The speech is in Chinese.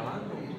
讲完就。